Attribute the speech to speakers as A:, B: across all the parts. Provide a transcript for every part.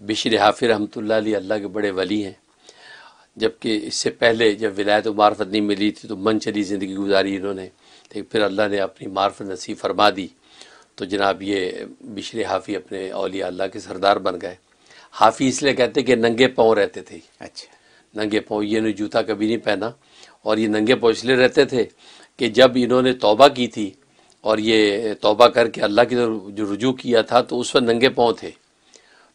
A: बिशर हाफिर रहमतुल्लाह अलैह अल्लाह के बड़े वली हैं। जबकि इससे पहले जब विलायत मार्फत नहीं मिली थी तो मन चली ज़िंदगी गुजारी इन्होंने। लेकिन फिर अल्लाह ने अपनी मार्फत नसीब फरमा दी। तो जनाब ये बिशर हाफ़ी अपने अलिया अल्लाह के सरदार बन गए। हाफ़ी इसलिए कहते कि नंगे पाँव रहते थे।
B: अच्छा।
A: नंगे पाँव ये ने जूता कभी नहीं पहना। और ये नंगे पाँव इसलिए रहते थे कि जब इन्होंने तोबा की थी और ये तोबा करके अल्लाह की तरफ़ जो रुजू किया था तो उस वक्त नंगे पाँव थे।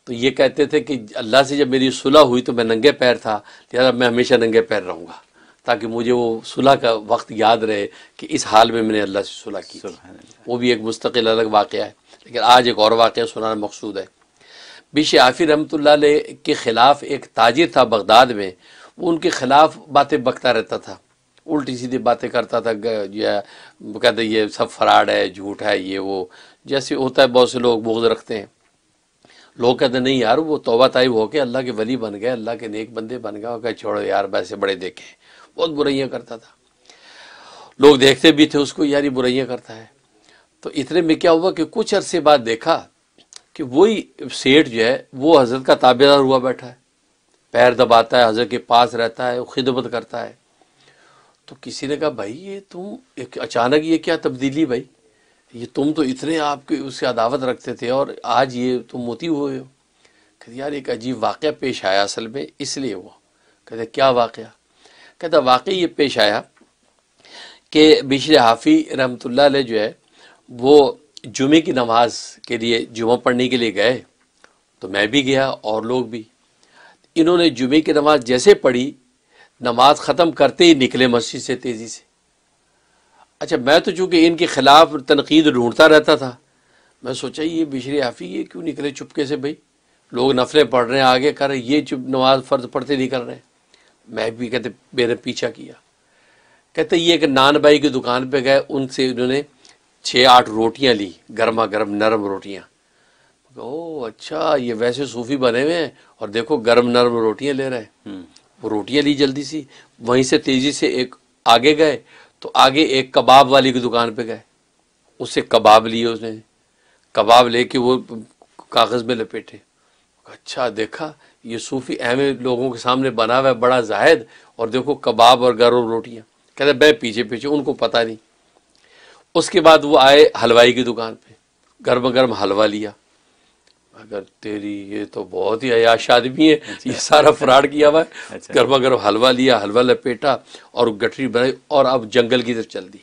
A: तो ये कहते थे कि अल्लाह से जब मेरी सुलह हुई तो मैं नंगे पैर था लिहाजा मैं हमेशा नंगे पैर रहूँगा ताकि मुझे वो सुलह का वक्त याद रहे कि इस हाल में मैंने अल्लाह से सुलह की वो भी एक मुस्तकिल अलग वाक़ है लेकिन आज एक और वाक़ सुनाना मकसूद है। बिश आफी रहमत के ख़िलाफ़ एक ताजिर था बगदाद में वो उनके ख़िलाफ़ बातें बकता रहता था उल्टी सीधी बातें करता था जो कहते ये सब फराड है झूठ है ये वो जैसे होता है बहुत से लोग बोझ रखते हैं। लोग कहते नहीं यार, वो तोबा ताइब होके अल्लाह के वली बन गए, अल्लाह के नेक बंदे बन गए, और कह, छोड़ो यार वैसे बड़े देखे बहुत बुराइयाँ करता था। लोग देखते भी थे उसको, यार, ये बुराइयाँ करता है। तो इतने में क्या हुआ कि कुछ अरसे बाद देखा कि वही सेठ जो है, वो हज़रत का ताबेदार हुआ बैठा है। पैर दबाता है, हज़रत के पास रहता है खिदमत करता है। तो किसी ने कहा, भाई, ये तुम एक अचानक ये क्या तब्दीली भाई? ये तुम तो इतने आपके उससे अदावत रखते थे और आज ये तुम मोती हुए हो। कहते, यार, एक अजीब वाक़ पेश आया असल में, इसलिए वो कहते, क्या वाक़ कहता, वाकई ये पेश आया कि बिशर हाफ़ी रहमत जो है, वो जुमे की नमाज़ के लिए जुमा पढ़ने के लिए गए तो मैं भी गया और लोग भी। इन्होंने जुमे की नमाज़ जैसे पढ़ी, नमाज़ ख़त्म करते ही निकले मस्जिद से तेज़ी से। अच्छा मैं तो चूँकि इनके ख़िलाफ़ तनकीद ढूंढता रहता था मैं सोचा ये बिशरी हाफी ये क्यों निकले चुपके से भाई? लोग नफले पढ़ रहे हैं आगे कर रहे ये चुप नमाज़ फ़र्ज़ पढ़ते निकल रहे हैं। मैं भी कहते मेरे पीछा किया। कहते ये एक नान भाई की दुकान पे गए उनसे उन्होंने छः आठ रोटियाँ ली गर्मा गर्म नरम रोटियाँ। ओ अच्छा ये वैसे सूफी बने हुए हैं और देखो गर्म नरम रोटियाँ ले रहे हैं। हम्म। वो रोटियाँ ली जल्दी सी वहीं से तेज़ी से एक आगे गए तो आगे एक कबाब वाली की दुकान पे गए। उससे कबाब लिए उसने। कबाब लेके वो कागज़ में लपेटे। अच्छा देखा, ये सूफी अहम लोगों के सामने बना हुआ है, बड़ा जाहिद और देखो कबाब और गर्म रोटियाँ। कहते मैं पीछे पीछे, उनको पता नहीं। उसके बाद वो आए हलवाई की दुकान पे। गर्म गर्म हलवा लिया। अगर तेरी ये तो बहुत ही अयाश आदमी है अच्छा। ये सारा फ्रॉड किया हुआ है। अच्छा। गर्मा गर्म हलवा लिया हलवा लपेटा और गठरी बनाई और अब जंगल की तरफ़ चल दी।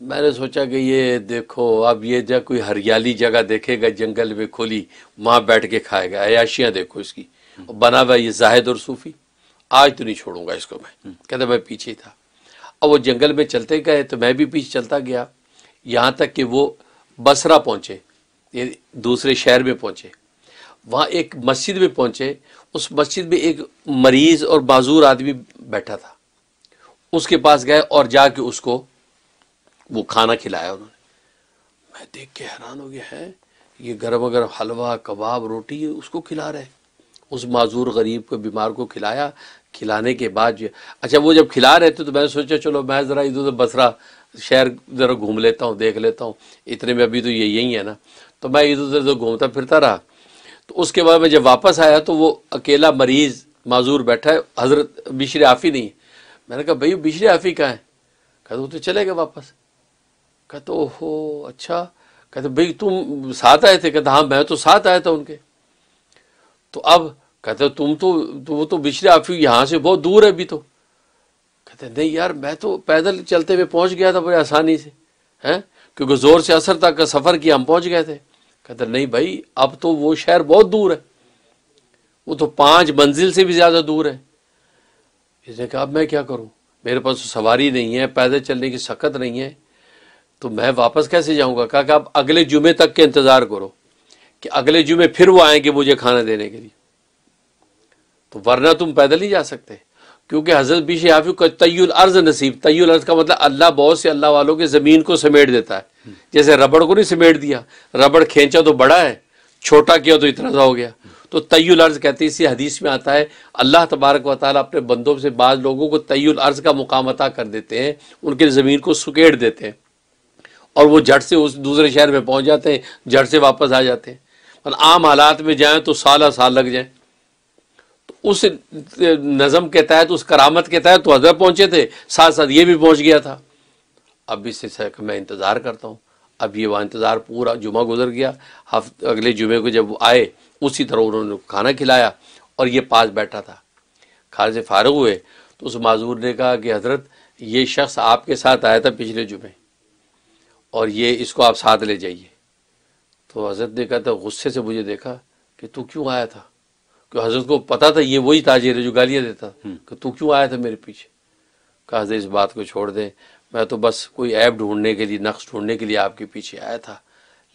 A: मैंने सोचा कि ये देखो अब ये जब कोई हरियाली जगह देखेगा जंगल में खोली वहाँ बैठ के खाएगा। अयाशियाँ देखो इसकी। हम्म। बना हुआ ये जाहिद और सूफी। आज तो नहीं छोड़ूँगा इसको मैं। हम्म। कहते मैं पीछे ही था। अब वो जंगल में चलते गए तो मैं भी पीछे चलता गया। यहाँ तक कि वो बसरा पहुँचे। ये दूसरे शहर में पहुँचे। वहाँ एक मस्जिद में पहुँचे। उस मस्जिद में एक मरीज़ और बाजूर आदमी बैठा था। उसके पास गए और जाके उसको वो खाना खिलाया उन्होंने। मैं देख के हैरान हो गया, है? ये गर्म गर्म हलवा, कबाब, रोटी उसको खिला रहे उस माजूर गरीब को, बीमार को खिलाया। खिलाने के बाद जो अच्छा वो जब खिला रहे थे तो मैंने सोचा, चलो, मैं ज़रा इधर उधर बसरा शहर ज़रा घूम लेता हूँ, देख लेता हूँ। इतने में अभी तो ये यही है ना। तो मैं इधर उधर उधर घूमता फिरता रहा। तो उसके बाद मैं जब वापस आया तो वो अकेला मरीज़ माजूर बैठा है हज़रत बिशर आफ़ी नहीं। मैंने कहा भाई बिशर आफ़ी कहाँ है? कहते वो तो चले गए वापस। कहते ओहो अच्छा। कहते भाई तुम साथ आए थे? कहते हाँ मैं तो साथ आया था उनके। तो अब कहते तुम तो, तो वो तो बिशर आफ़ी यहाँ से बहुत दूर है अभी तो। कहते नहीं यार मैं तो पैदल चलते हुए पहुँच गया था बड़ी आसानी से हैं? क्योंकि ज़ोर से असर तक का सफ़र किया हम पहुँच गए थे। कहते, नहीं भाई, अब तो वो शहर बहुत दूर है। वो तो पाँच मंजिल से भी ज़्यादा दूर है। इसने कहा, अब मैं क्या करूँ? मेरे पास तो सवारी नहीं है, पैदल चलने की सकत नहीं है। तो मैं वापस कैसे जाऊँगा? कहा कि, आप अगले जुमे तक के इंतज़ार करो कि अगले जुमे फिर वो आएँगे मुझे खाना देने के लिए। तो वरना तुम पैदल ही जा सकते। क्योंकि हज़रत बीश हाफी का तय्युल अर्ज़ नसीब, तय्युल अर्ज़ का मतलब अल्लाह बहुत से अल्लाह वालों के ज़मीन को समेट देता है। जैसे रबड़ को नहीं समेट दिया, रबड़ खींचा तो बड़ा है, छोटा किया तो इतना सा हो गया। तो तय्युल अर्ज़ कहते हैं, इसी हदीस में आता है, अल्लाह तबारक व ताली अपने बंदों से बाद लोगों को तय्युल अर्ज़ का मुकाम अता कर देते हैं, उनके ज़मीन को सुकेड़ देते हैं, और वो झट से उस दूसरे शहर में पहुँच जाते हैं, झट से वापस आ जाते हैं। और आम हालात में जाएँ तो साल साल लग जाए। तो उस नज़म के तहत, उस करामत के तहत तो हज़रत पहुँचे थे साथ साथ ये भी पहुँच गया था। अब इससे मैं इंतज़ार करता हूँ। अब ये वहाँ इंतज़ार पूरा जुमा गुजर गया। हफ़्ते अगले जुमे को जब आए उसी तरह उन्होंने खाना खिलाया और ये पास बैठा था। खाने से फारग हुए तो उस माजूर ने कहा कि हज़रत ये शख्स आपके साथ आया था पिछले जुमे और ये इसको आप साथ ले जाइए। तो हज़रत ने कहा था गुस्से से मुझे देखा कि तू क्यों आया था? क्यों हज़रत को पता था ये वही ताजिर है जो गालियाँ देता हम्म। कि तू क्यों आया था मेरे पीछे? कहा हज़रत इस बात को छोड़ दें। मैं तो बस कोई ऐप ढूँढने के लिए नक्श ढूँढने के लिए आपके पीछे आया था।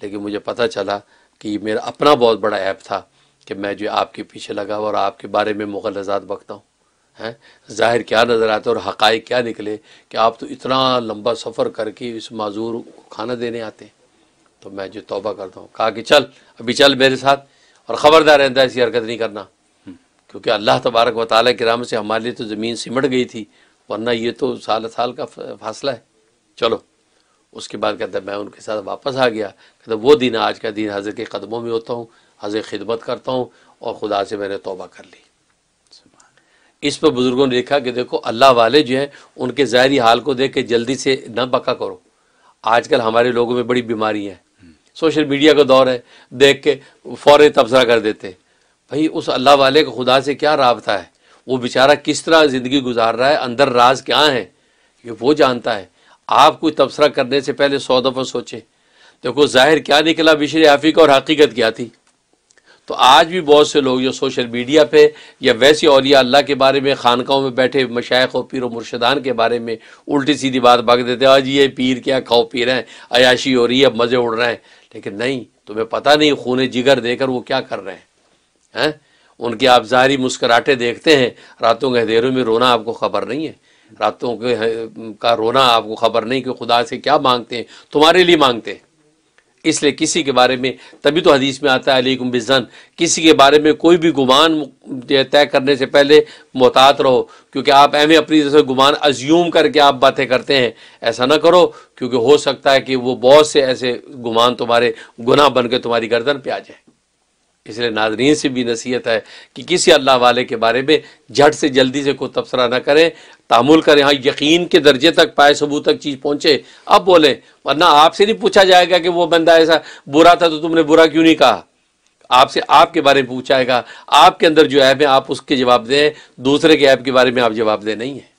A: लेकिन मुझे पता चला कि मेरा अपना बहुत बड़ा ऐप था कि मैं जो आपके पीछे लगा और आपके बारे में मुगलजात बकता हूँ हैं? ज़ाहिर क्या नज़र आता है और हक़ क्या निकले कि आप तो इतना लंबा सफ़र करके इस माजूर को खाना देने आते हैं। तो मैं जो तौबा करता हूँ कहा कि चल अभी चल मेरे साथ और ख़बरदार रहता ऐसी हरकत नहीं करना। क्योंकि अल्लाह तबारक व ताली के राम से हमारे लिए तो ज़मीन सिमट गई थी वरना ये तो साल साल का फासला है। चलो, उसके बाद कहता मैं उनके साथ वापस आ गया। कहता वो दिन आज का दिन हज़र के कदमों में होता हूँ, हज़र खिदमत करता हूँ और खुदा से मैंने तोबा कर ली। इस पर बुज़ुर्गों ने देखा कि देखो, अल्लाह वाले जो हैं, उनके ज़ाहरी हाल को देख के जल्दी से न बका करो। आजकल हमारे लोगों में बड़ी बीमारी है। सोशल मीडिया का दौर है, देख के फ़ौर तबसरा कर देते भाई, उस अल्लाह वाले को खुदा से क्या रबता है? वो बेचारा किस तरह ज़िंदगी गुजार रहा है, अंदर राज क्या है, ये वो जानता है। आप कोई तबसरा करने से पहले सौ दफ़ा सोचें। देखो, ज़ाहिर क्या निकला, बिशर आफी का और हकीकत क्या थी। तो आज भी बहुत से लोग जो सोशल मीडिया पे या वैसे औलिया अल्लाह के बारे में खानकाओं में बैठे मशाइ और पीर मुर्शदान के बारे में उल्टी सीधी बात भाग देते हैं, आज ये पीर क्या खाओ पी रहे हैं, अयाशी हो रही है मज़े उड़ रहे हैं। लेकिन नहीं, तुम्हें पता नहीं खून जिगर देकर वो क्या कर रहे हैं हैं? उनके आप ज़ाहरी मुस्कराहटे देखते हैं, रातों के अंधेरों में रोना आपको खबर नहीं है। रातों के का रोना आपको खबर नहीं कि खुदा से क्या मांगते हैं, तुम्हारे लिए मांगते हैं। इसलिए किसी के बारे में, तभी तो हदीस में आता है, अलीकुम बिजन किसी के बारे में कोई भी गुमान तय करने से पहले मोहतात रहो, क्योंकि आप एम अपनी तरह से गुमान अज्यूम करके आप बातें करते हैं। ऐसा ना करो, क्योंकि हो सकता है कि वो बहुत से ऐसे गुमान तुम्हारे गुनाह बन के तुम्हारी गर्दन पे आ जाए। इसलिए नाजरीन से भी नसीहत है कि किसी अल्लाह वाले के बारे में झट से जल्दी से कोई तबसरा ना करें, तामुल करें हाँ यकीन के दर्जे तक, पाए सबूत तक चीज़ पहुँचे। अब बोलें, वरना आपसे नहीं पूछा जाएगा कि वो बंदा ऐसा बुरा था तो तुमने बुरा क्यों नहीं कहा? आपसे आपके बारे में पूछाएगा आपके अंदर जो ऐप है, आप उसके जवाब दें, दूसरे के ऐप के बारे में आप जवाब दें, नहीं है।